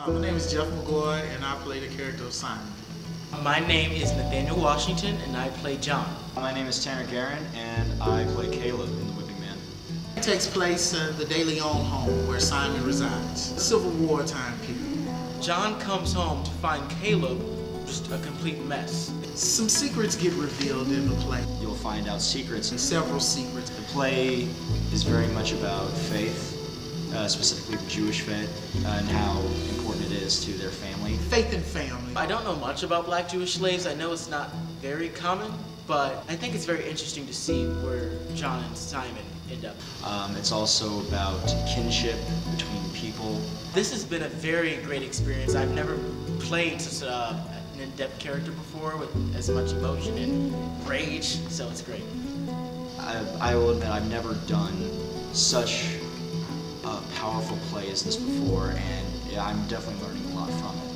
Uh, my name is Jeff McGoy, and I play the character of Simon. My name is Nathaniel Washington, and I play John. My name is Tanner Guerin, and I play Caleb in The Whipping Man. It takes place in the De Leon home where Simon resides. Civil War time period. John comes home to find Caleb just a complete mess. Some secrets get revealed in the play. You'll find out secrets. And several secrets. The play is very much about faith, uh, specifically the Jewish faith, uh, and how important it is to their family. Faith and family. I don't know much about black Jewish slaves. I know it's not very common, but I think it's very interesting to see where John and Simon end up. Um, it's also about kinship between people. This has been a very great experience. I've never played such a, an in-depth character before with as much emotion and rage, so it's great. I, I will admit I've never done such a powerful play as this before, and yeah, I'm definitely learning a lot from it.